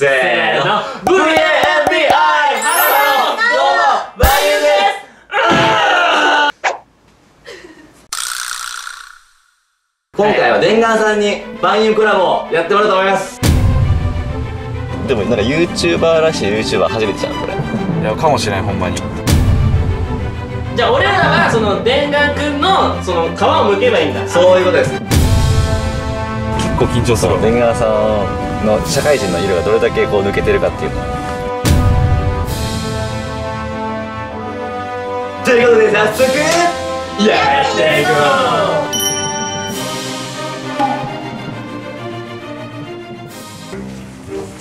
せーの。VAMBI ハローどうもです。今回は電眼さんに万有コラボをやってもらおうと思います。でもなんか YouTuber らしい YouTuber 初めてじゃんこれ。いやかもしれんほんまに。じゃあ俺らはそのでんがんくんのその皮を剥けばいいんだ。そういうことです。結構緊張するわ。電眼さんの社会人の色がどれだけこう抜けてるかっていう。ということで早速やっていこ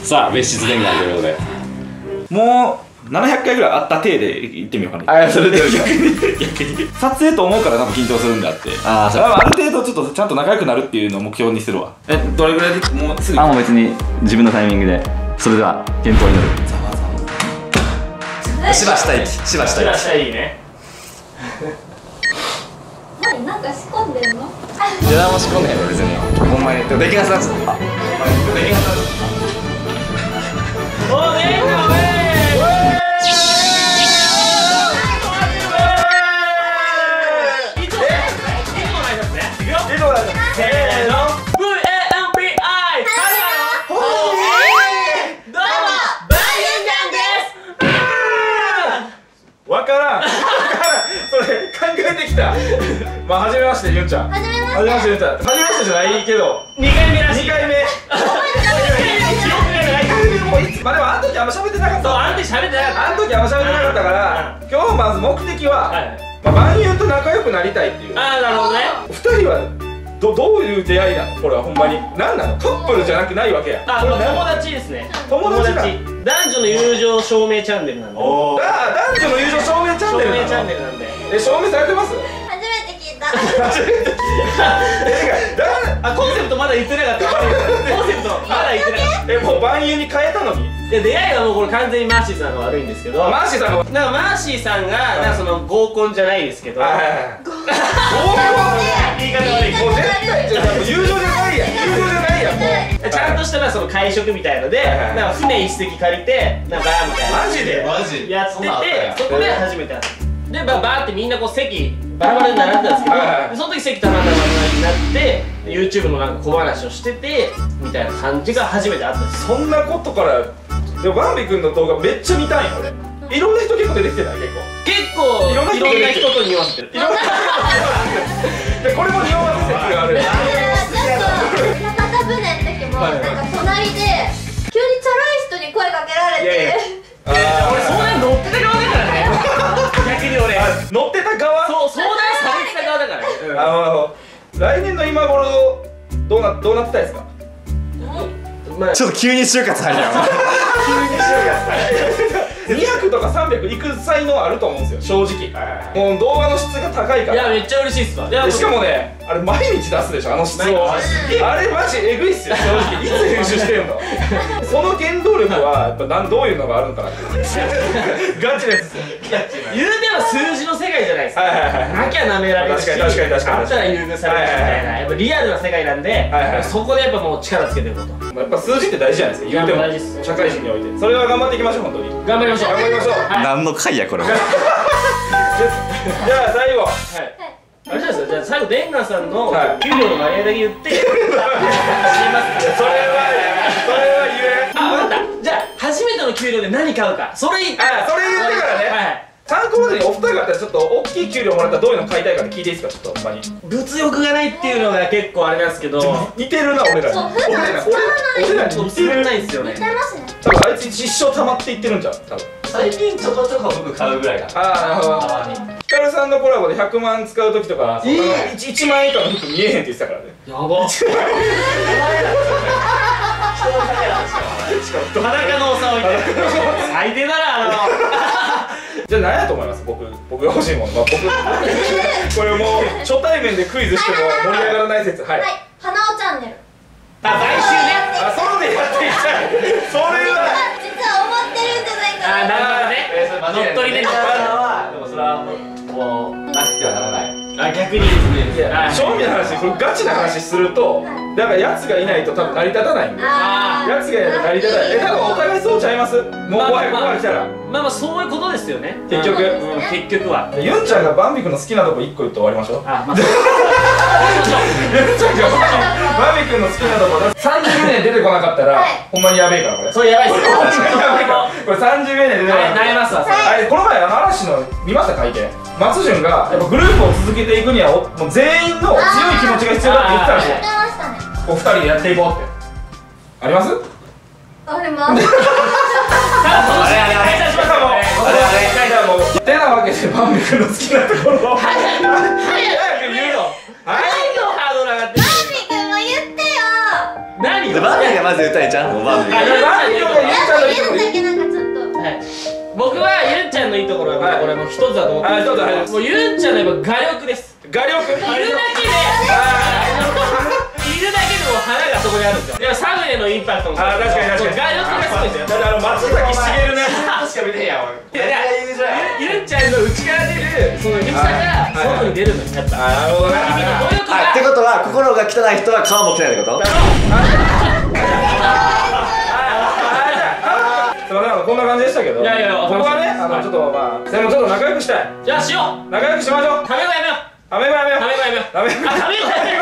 さあ別室電眼ということで。もう700回ぐらいあった体で行ってみようかな。あそれで。逆に。撮影と思うから多分緊張するんであって。あーそう。だからある程度ちょっとちゃんと仲良くなるっていうのを目標にするわ。えどれぐらいでもうすぐ？あもう別に自分のタイミングで。それでは健闘になるしばしたいしばしたいうしたいいね。何なんか仕込んでんの？いや何も仕込んでへんよ別に。ほんまに。できなさそうあほんまにできなさそうお電眼ウまあ初めましてゆんちゃん。はじめま初めまして。ゆんちゃん初めましてじゃないけど。2回目らしい。2回目。まあでもあの時あんま喋ってなかったそうあんた喋ってなかった。あの時あんま喋ってなかったから今日まず目的は、はい。まあ、万有と仲良くなりたいっていう。ああなるほどね。二人はどどういう出会いなのこれはほんまに。何なの？カップルじゃなくないわけや。あこれ何友達ですね。友達だ。男女の友情証明チャンネルなんで。ああ男女の友情証明チャン証ネルなの。明チャンネルなんで。え証明されてます？あコンセプトまだ言ってなかった。コンセプトまだ言ってなかっえもう万有に変えたのに？たで出会いはもうこれ完全にマーシーさんが悪いんですけどマーシーさんのなんかマーシーさんがなんかその合コンじゃないですけどはいはいはい。言い方悪い。もう絶対友情じゃないや。ん友情じゃないや。んもう。ちゃんとしたまあその会食みたいのではいはいなんか船一隻借りてなんかみたいな。マジで？マジやっててそこで初めて会ったでバーバーってみんなこう席バラバラに並んでたんですけど、その時席たまたまになって YouTube のなんか小話をしててみたいな感じが初めて会ったんです。そんなことからでもバンビ君の動画めっちゃ見たいんよ俺いろんな人結構出てきてない？結構。結構いいろんな人ろんな人。と匂わせてるいろんなでこれも匂わせ説がある。ちょっと屋形船の時もはいなんか隣で急にチャラい人に声かけられいやいやあの来年の今頃どうなどうなってたいですか？まあちょっと急に就活入 る。やん200とか300いく才能あると思うんですよ正直。もう動画の質が高いから。いやめっちゃ嬉しいっすわ。いやでしかもねあれ毎日出すでしょあの質をあれマジえぐいっすよ正直。いつ編集してんの？その原動力はやっぱなんどういうのがあるのかなってガチなやつですよ。言うては数字の世界じゃないですか。はいはいはいなきゃ舐められるし確かに確かに確かに。あったら優遇されるしみたいな。やっぱリアルな世界なんで、はいはいそこでやっぱもう力つけていこうと。やっぱ数字って大事じゃないですか言うても。社会人において。それは頑張っていきましょう本当に。頑張りましょう。頑張りましょう。はい。何の回やこれはじゃあ最後。はいあれじゃないですか。じゃあ最後デンガンさんのはい。給料の割合だけ言って、知りますそれはそれは言え。んあ分かった。じゃあ初めての給料で何買うか。それ言って。あそれ言ってからね。はい。参考までにお二人があったらちょっと大きい給料もらったらどういうの買いたいか聞いていいですか？ちょっとほんまに。物欲がないっていうのが結構あれなんですけど。似てるな俺らに。そう普段使わない俺ら似てる。ないですよね。似てますね。多分あいつ一生溜まっていってるんじゃん多分最近ちょこちょこ服買うぐらいかああなるほど。ヒカルさんのコラボで100万使う時とか、そんな 1, 1万円以下の服見えへんって言ってたからね。やば。裸のおさをいて最低だなあの。じゃあ何やと思います？僕僕が欲しいもの、まあ、僕 これもう初対面でクイズしても盛り上がらない説。はい、はい。花尾チャンネル。あ来週ね。あソロでやっていきたい。それ乗っ取りね。デンガーさんはで。もそれはもうなくてはならないあ逆にですね。正味の話これガチな話するとだからやつがいないと多分成り立たないんで。あー。やつがいないと成り立たない。え多分お互いそうちゃいます？もうまあ怖いまあ怖い来たらまあまあそういうことですよね。結局。うん。うん結局は。ユンちゃんがバンビ君の好きなとこ1個言って終わりましょう。あまあ。ちゃんがバンビ君の好きなとこ30年出てこなかったら、はい。ほんまにやべえからこれ。それやばいっす。これ30年出てこなかったら。悩ますわそれこの前あの嵐の見ました会見。松潤がやっぱグループを続けていくにはおもう全員の強い気持ちが必要だって言ってたんですよ。言ってましたね。お二人でやっていこうって。あります？あります。あれあれあれ解散しますもうよねあれあれじゃあもうてなわけでバンビ君の好きなところを早く早く言うのはい何のハードル上がってるバンビ君も言ってよ何よバンビがまず歌えちゃうもうバンビあがバンビ君が言っちゃう僕はユンちゃんのいいところははい。これもう一つだと思ってあ一つはいもうユンちゃんのやっぱ画力です。画力いるだけで。いるだけでも花がそこにあるんですよ。い。やサムネのインパクトもあ確かに確かに。画力がすごいですよ。だってあの松崎しげるのやつしか見てへんやん俺いやユンちゃんの内から出るその良さが外に出るのよやっぱあなるほどね。ってがことは心が汚い人は顔も汚いってこと？のこんな感じでしたけどいやいやいやここはねあのちょっとまあでもちょっと仲良くしたいじゃあしよう仲良くしましょう食べようやめようアメバやめようタメ語やめようダメあタメ語や